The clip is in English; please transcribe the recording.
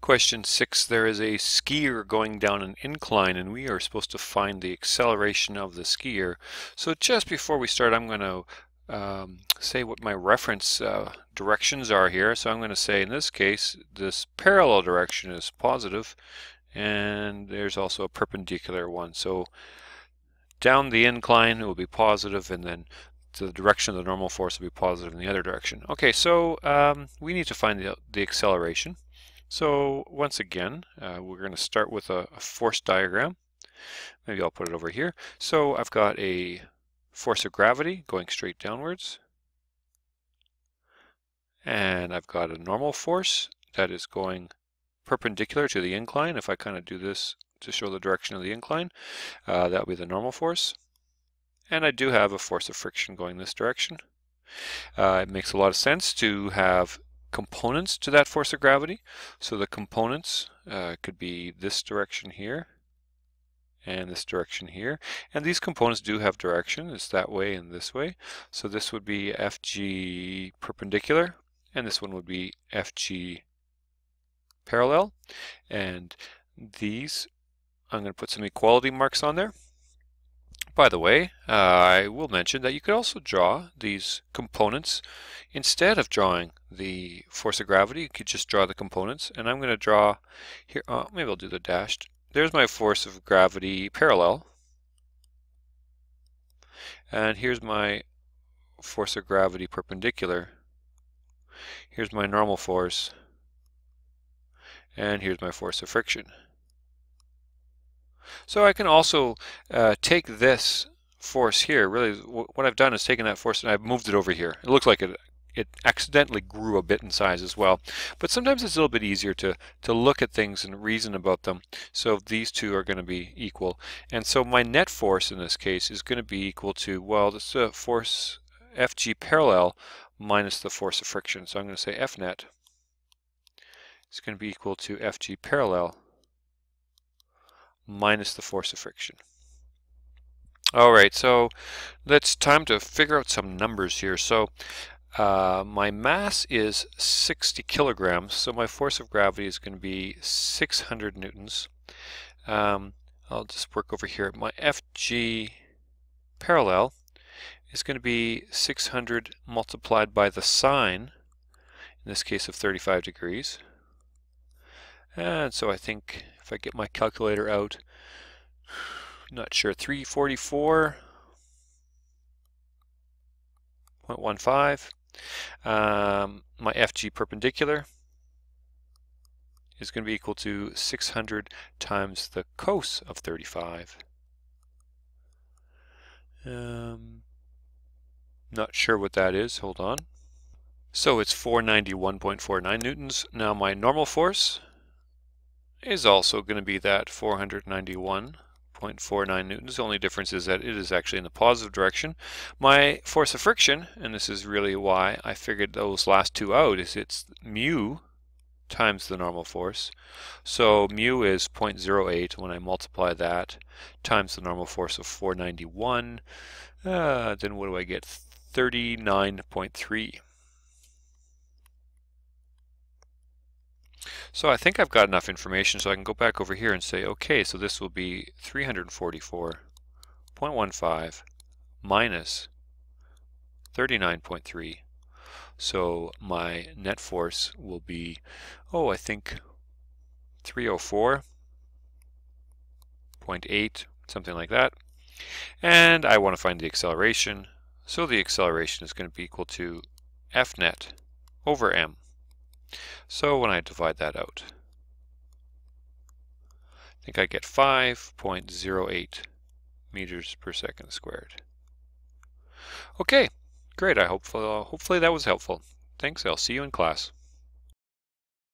Question six, there is a skier going down an incline and we are supposed to find the acceleration of the skier. So just before we start, I'm going to um, say what my reference uh, directions are here. So I'm going to say in this case, this parallel direction is positive and there's also a perpendicular one. So down the incline it will be positive and then the direction of the normal force will be positive in the other direction. Okay, so um, we need to find the, the acceleration. So once again, uh, we're going to start with a, a, force diagram. Maybe I'll put it over here. So I've got a force of gravity going straight downwards. And I've got a normal force that is going perpendicular to the incline. If I kind of do this to show the direction of the incline, uh, that will be the normal force. And I do have a force of friction going this direction. Uh, it makes a lot of sense to have components to that force of gravity. So the components uh, could be this direction here and this direction here. And these components do have direction. It's that way and this way. So this would be FG perpendicular and this one would be FG parallel. And these, I'm going to put some equality marks on there. By the way, uh, I will mention that you could also draw these components instead of drawing the force of gravity. You could just draw the components, and I'm going to draw here. Uh, maybe I'll do the dashed. There's my force of gravity parallel, and here's my force of gravity perpendicular. Here's my normal force, and here's my force of friction. So I can also uh, take this force here, really what I've done is taken that force and I've moved it over here. It looks like it it accidentally grew a bit in size as well. But sometimes it's a little bit easier to, to look at things and reason about them. So these two are going to be equal. And so my net force in this case is going to be equal to, well, this uh, force Fg parallel minus the force of friction. So I'm going to say F net is going to be equal to Fg parallel minus the force of friction. All right, so it's time to figure out some numbers here. So uh, my mass is 60 kilograms, so my force of gravity is going to be 600 newtons. Um, I'll just work over here. My FG parallel is going to be 600 multiplied by the sine, in this case of 35 degrees. And so I think if I get my calculator out, not sure, 344.15. Um, my FG perpendicular is going to be equal to 600 times the cos of 35. Um, not sure what that is. Hold on. So it's 491.49 newtons. Now my normal force is also going to be that 491.49 newtons. The only difference is that it is actually in the positive direction. My force of friction, and this is really why I figured those last two out, is it's mu times the normal force. So mu is 0.08 when I multiply that times the normal force of 491. Uh, then what do I get? 39.3. So I think I've got enough information so I can go back over here and say, okay, so this will be 344.15 minus 39.3. So my net force will be, oh, I think 304.8, something like that. And I want to find the acceleration. So the acceleration is going to be equal to F net over m. So when I divide that out, I think I get 5.08 meters per second squared. Okay, great. I hope, uh, hopefully that was helpful. Thanks. I'll see you in class.